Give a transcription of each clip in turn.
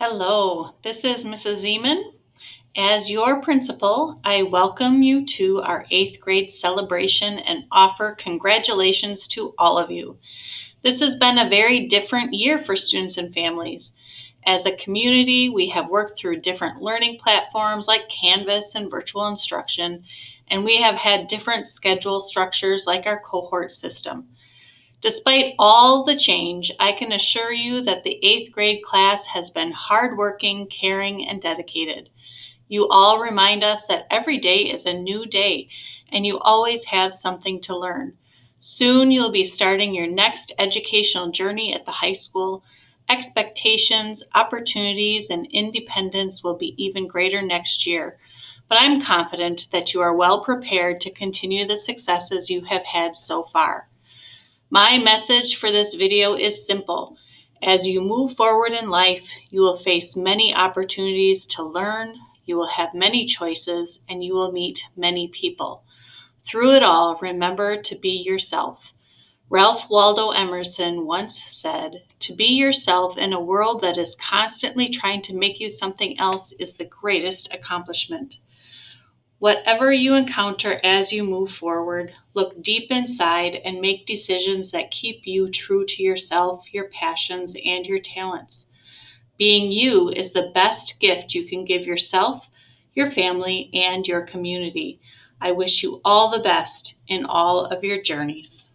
Hello, this is Mrs. Ziemann. As your principal, I welcome you to our eighth grade celebration and offer congratulations to all of you. This has been a very different year for students and families. As a community, we have worked through different learning platforms like Canvas and virtual instruction, and we have had different schedule structures like our cohort system. Despite all the change, I can assure you that the eighth grade class has been hardworking, caring, and dedicated. You all remind us that every day is a new day, and you always have something to learn. Soon you'll be starting your next educational journey at the high school. Expectations, opportunities, and independence will be even greater next year. But I'm confident that you are well prepared to continue the successes you have had so far. My message for this video is simple. As you move forward in life, you will face many opportunities to learn, you will have many choices, and you will meet many people. Through it all, remember to be yourself. Ralph Waldo Emerson once said, To be yourself in a world that is constantly trying to make you something else is the greatest accomplishment. Whatever you encounter as you move forward, look deep inside and make decisions that keep you true to yourself, your passions, and your talents. Being you is the best gift you can give yourself, your family, and your community. I wish you all the best in all of your journeys.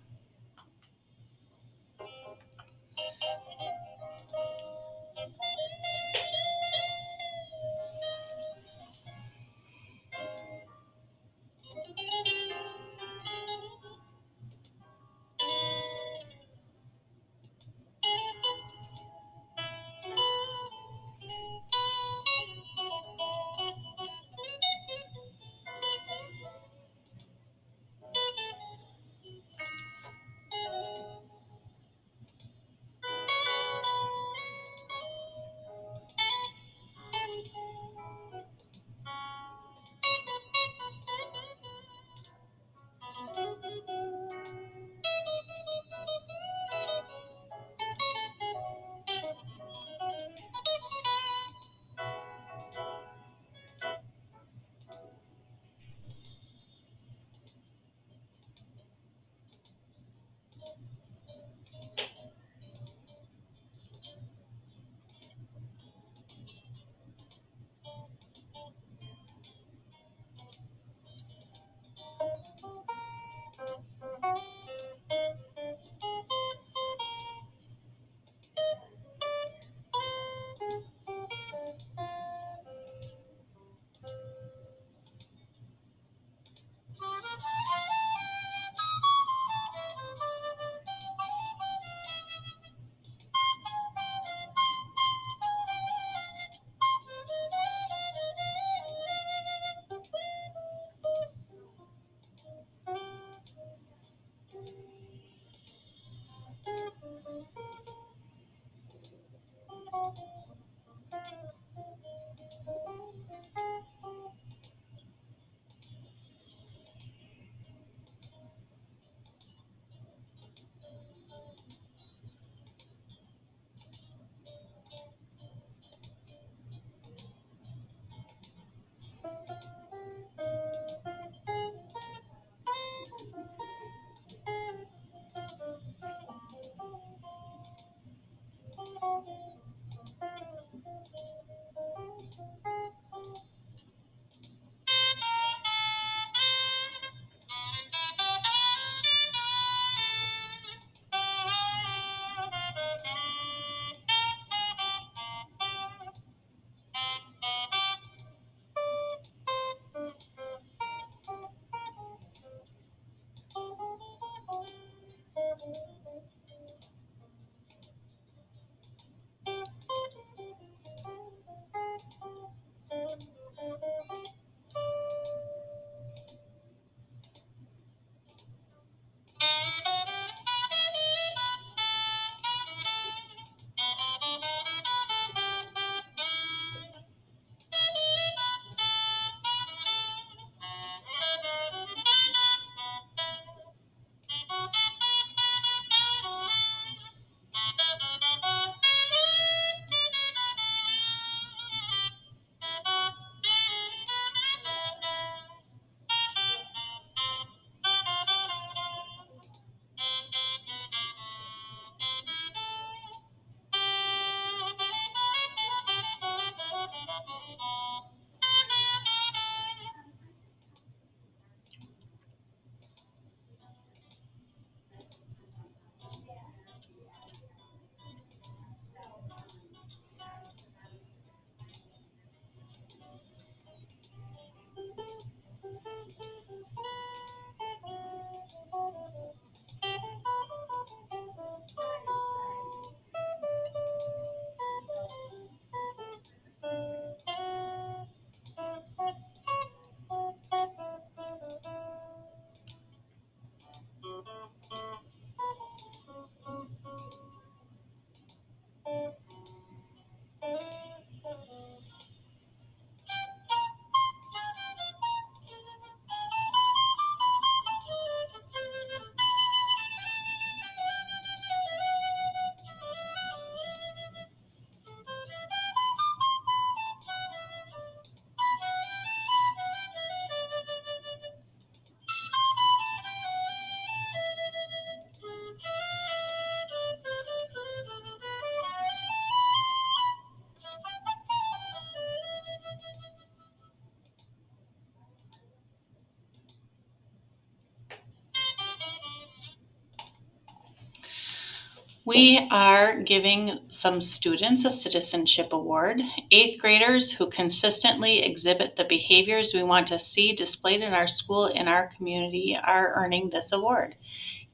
We are giving some students a citizenship award. Eighth graders who consistently exhibit the behaviors we want to see displayed in our school and our community are earning this award.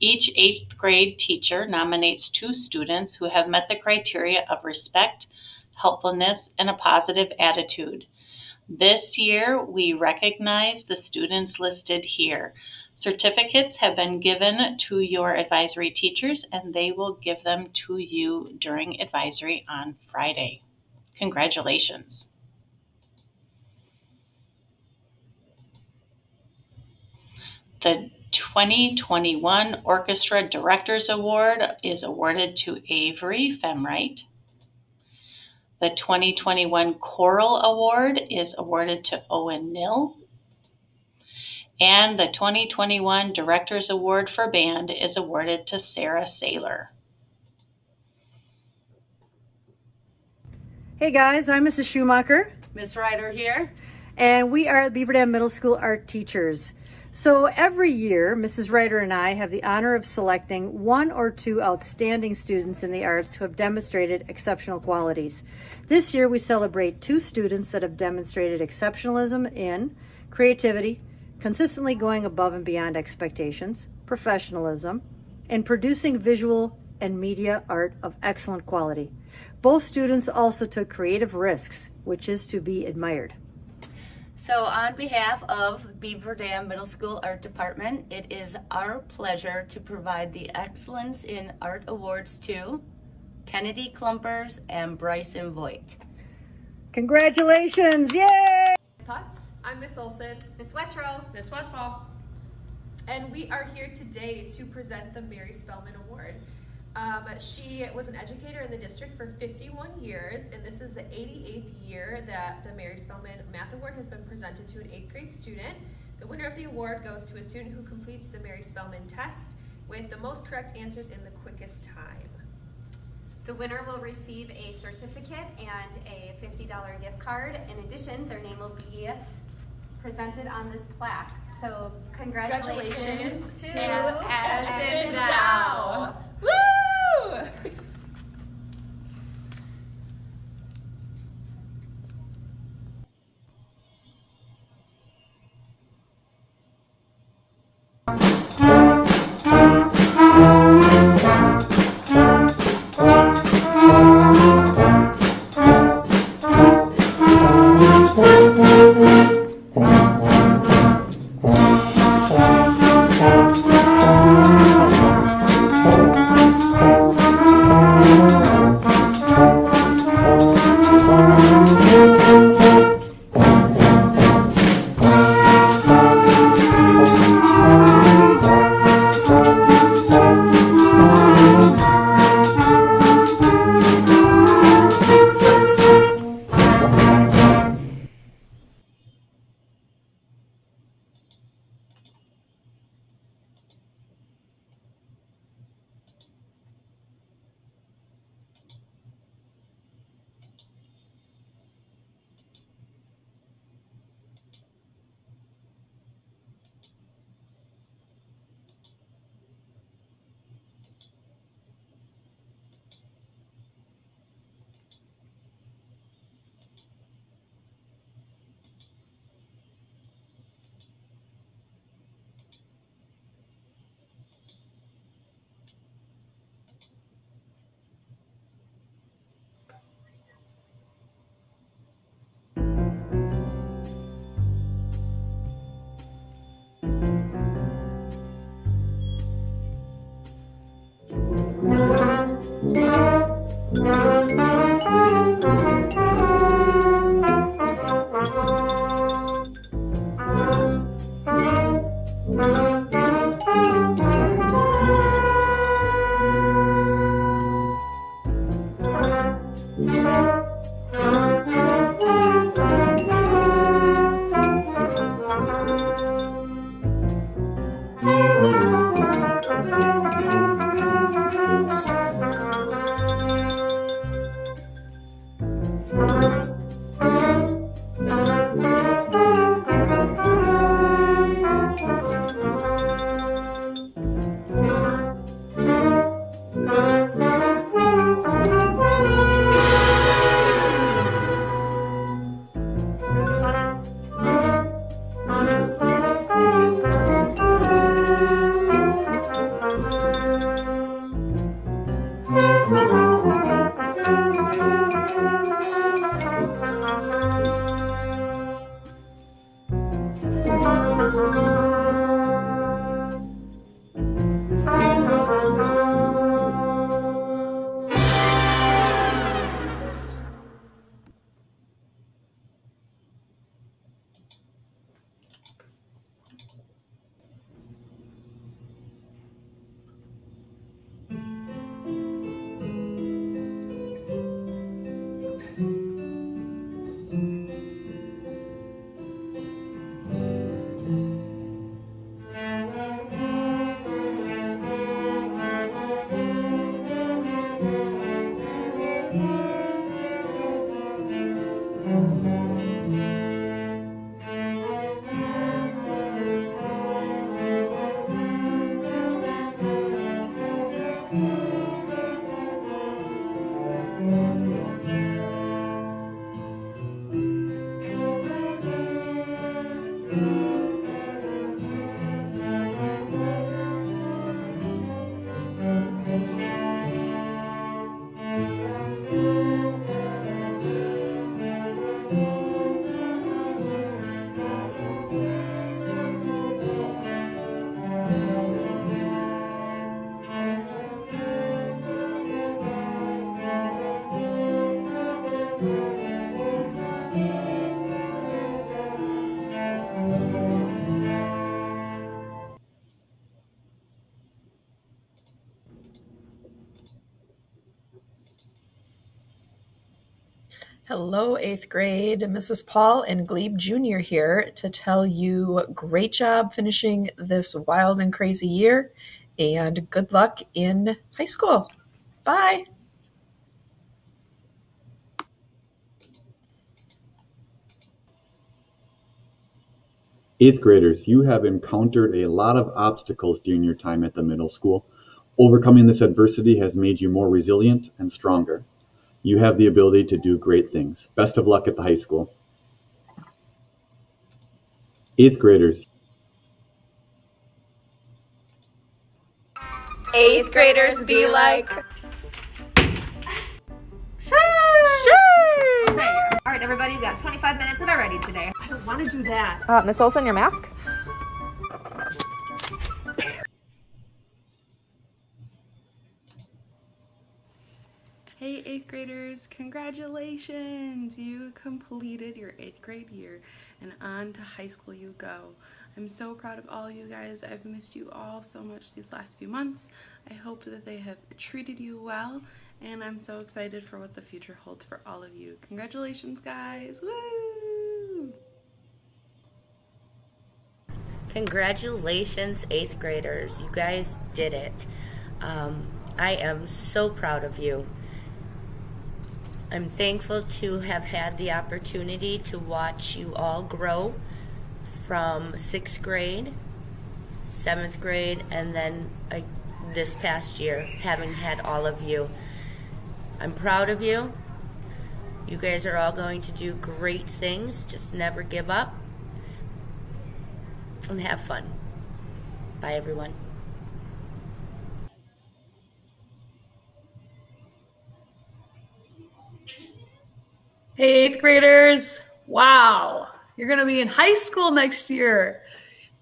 Each eighth grade teacher nominates two students who have met the criteria of respect, helpfulness, and a positive attitude. This year, we recognize the students listed here. Certificates have been given to your advisory teachers, and they will give them to you during advisory on Friday. Congratulations. The 2021 Orchestra Directors Award is awarded to Avery Femright. The 2021 Choral Award is awarded to Owen Nill. And the 2021 Directors Award for Band is awarded to Sarah Saylor. Hey guys, I'm Mrs. Schumacher. Miss Ryder here. And we are Beaver Dam Middle School art teachers. So every year, Mrs. Ryder and I have the honor of selecting one or two outstanding students in the arts who have demonstrated exceptional qualities. This year, we celebrate two students that have demonstrated exceptionalism in creativity, consistently going above and beyond expectations, professionalism, and producing visual and media art of excellent quality. Both students also took creative risks, which is to be admired. So on behalf of Beaver Dam Middle School Art Department, it is our pleasure to provide the Excellence in Art Awards to Kennedy Klumpers and Bryson Voigt. Congratulations, yay! Putz. I'm Miss Olson. Miss Wetro. Miss Westfall. And we are here today to present the Mary Spellman Award. Um, she was an educator in the district for 51 years, and this is the 88th year that the Mary Spellman Math Award has been presented to an 8th grade student. The winner of the award goes to a student who completes the Mary Spellman test with the most correct answers in the quickest time. The winner will receive a certificate and a $50 gift card. In addition, their name will be presented on this plaque. So congratulations, congratulations to, to As Dow. Hello, eighth grade. Mrs. Paul and Glebe Jr. here to tell you great job finishing this wild and crazy year and good luck in high school. Bye. Eighth graders, you have encountered a lot of obstacles during your time at the middle school. Overcoming this adversity has made you more resilient and stronger. You have the ability to do great things. Best of luck at the high school. Eighth graders, Eighth graders be like. All right, everybody, we got 25 minutes and are ready today. I don't want to do that. Uh, Miss Olson, your mask? Hey, eighth graders, congratulations! You completed your eighth grade year and on to high school you go. I'm so proud of all you guys. I've missed you all so much these last few months. I hope that they have treated you well, and I'm so excited for what the future holds for all of you. Congratulations, guys! Woo! Congratulations, eighth graders. You guys did it. Um, I am so proud of you. I'm thankful to have had the opportunity to watch you all grow from sixth grade, seventh grade, and then this past year, having had all of you. I'm proud of you. You guys are all going to do great things. Just never give up and have fun. Bye, everyone. Hey, eighth graders. Wow. You're going to be in high school next year.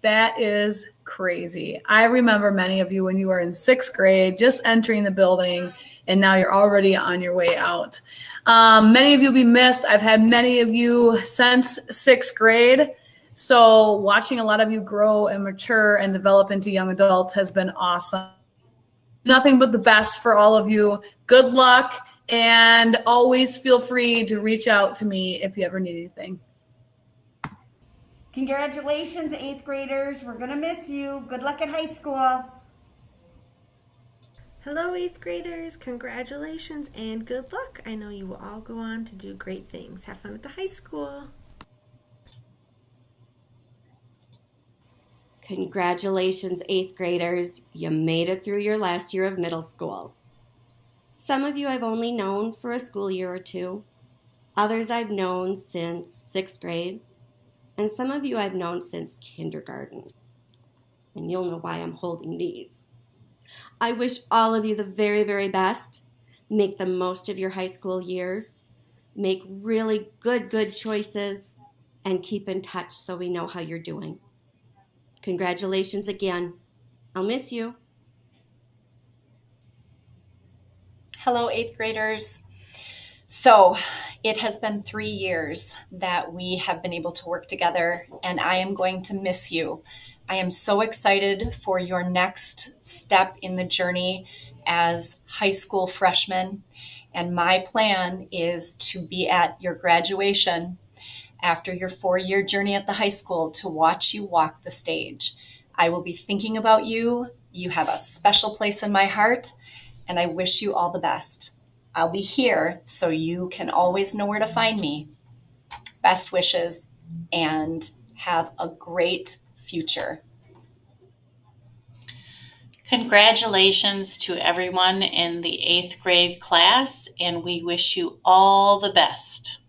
That is crazy. I remember many of you when you were in sixth grade, just entering the building, and now you're already on your way out. Um, many of you will be missed. I've had many of you since sixth grade. So, watching a lot of you grow and mature and develop into young adults has been awesome. Nothing but the best for all of you. Good luck and always feel free to reach out to me if you ever need anything. Congratulations, eighth graders. We're going to miss you. Good luck at high school. Hello, eighth graders. Congratulations and good luck. I know you will all go on to do great things. Have fun at the high school. Congratulations, eighth graders. You made it through your last year of middle school. Some of you I've only known for a school year or two, others I've known since sixth grade, and some of you I've known since kindergarten. And you'll know why I'm holding these. I wish all of you the very, very best. Make the most of your high school years. make really good, good choices, and keep in touch so we know how you're doing. Congratulations again. I'll miss you. Hello, eighth graders. So, it has been three years that we have been able to work together, and I am going to miss you. I am so excited for your next step in the journey as high school freshmen. And my plan is to be at your graduation after your four year journey at the high school to watch you walk the stage. I will be thinking about you. You have a special place in my heart, and I wish you all the best. I'll be here so you can always know where to find me. Best wishes and have a great future. Congratulations to everyone in the eighth grade class, and we wish you all the best.